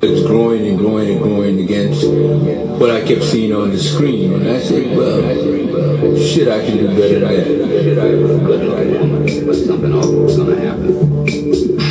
It's growing and growing and growing against what I kept seeing on the screen. And I said, well, shit, I can do better than that. Something awful was going to happen.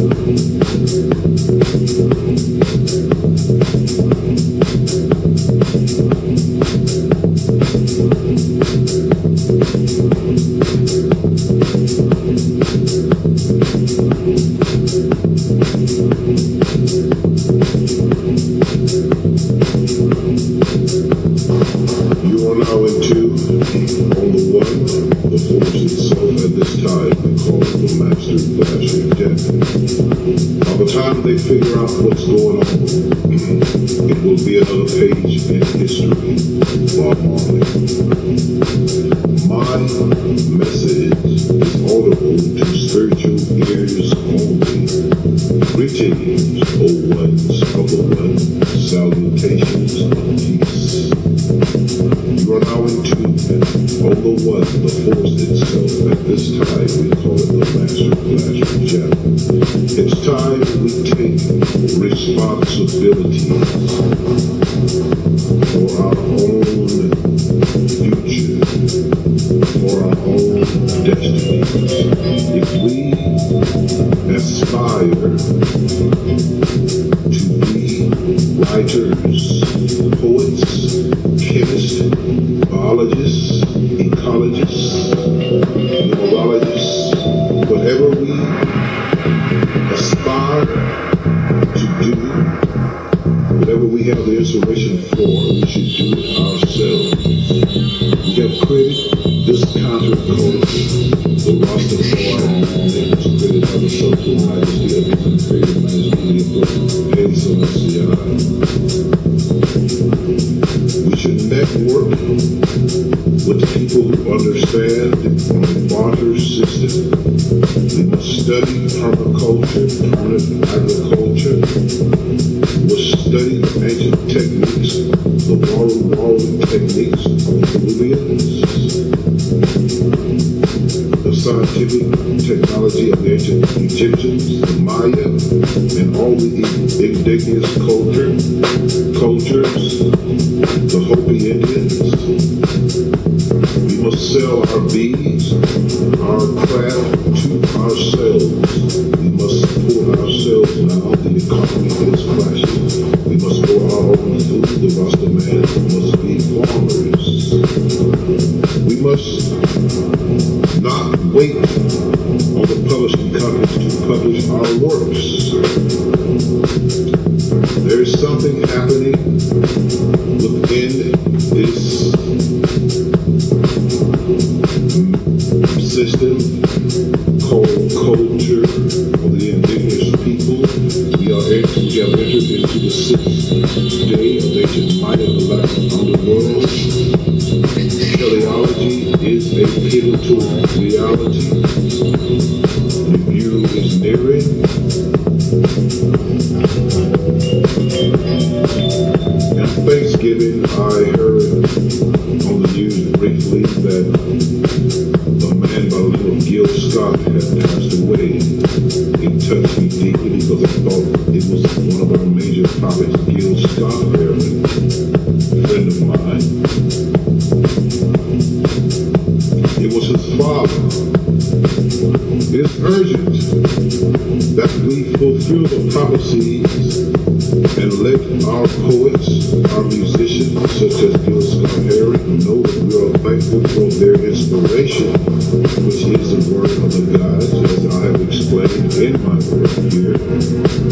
You are now into on the one, the forces the master flash of death. By the time they figure out what's going on, it will be another page for, we should do it ourselves. We have created this counterculture, We must study permaculture, permanent agriculture. We must study ancient techniques, the water walling techniques of the Peruvians, the scientific technology of the ancient Egyptians, the Maya, and all the indigenous culture, cultures, the Hopi Indians. Must sell our beads, our craft to ourselves. We must support ourselves now. The economy is crashing. We must grow our own food. A pivotal reality. Review is nearing. And Thanksgiving, I heard on the news briefly that a man by the name of Gil Scott had passed away. It touched me deeply because I thought it was one of our major topics. Gil Scott, Urgent that we fulfill the prophecies and let our poets, our musicians, such as Gil Scott Harry, know that we are thankful for their inspiration, which is the word of the gods, as I have explained in my work here